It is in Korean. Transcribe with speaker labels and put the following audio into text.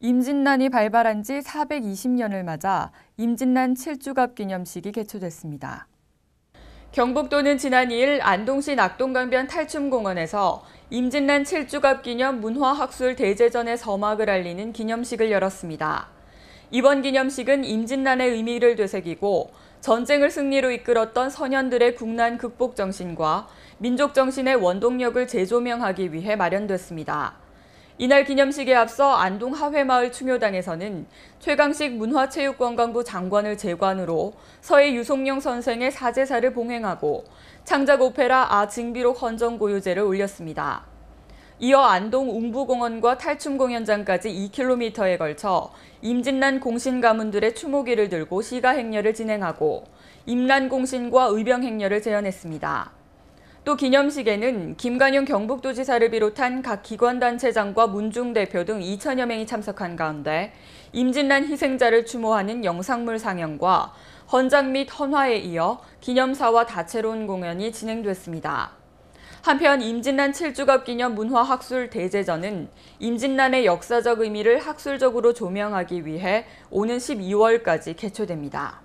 Speaker 1: 임진난이 발발한 지 420년을 맞아 임진난 7주갑 기념식이 개최됐습니다. 경북도는 지난 2일 안동시 낙동강변 탈춤공원에서 임진난 7주갑 기념 문화학술 대제전의 서막을 알리는 기념식을 열었습니다. 이번 기념식은 임진난의 의미를 되새기고 전쟁을 승리로 이끌었던 선현들의 국난 극복 정신과 민족 정신의 원동력을 재조명하기 위해 마련됐습니다. 이날 기념식에 앞서 안동 하회마을 충효당에서는 최강식 문화체육관광부 장관을 재관으로 서해 유송영 선생의 사제사를 봉행하고 창작 오페라 아 징비록 헌정고유제를 올렸습니다. 이어 안동 웅부공원과 탈춤 공연장까지 2km에 걸쳐 임진난 공신 가문들의 추모기를 들고 시가 행렬을 진행하고 임난 공신과 의병 행렬을 재현했습니다. 또 기념식에는 김관용 경북도지사를 비롯한 각 기관단체장과 문중 대표 등 2천여 명이 참석한 가운데 임진난 희생자를 추모하는 영상물 상영과 헌장 및 헌화에 이어 기념사와 다채로운 공연이 진행됐습니다. 한편 임진난 7주갑 기념 문화학술 대제전은 임진난의 역사적 의미를 학술적으로 조명하기 위해 오는 12월까지 개최됩니다.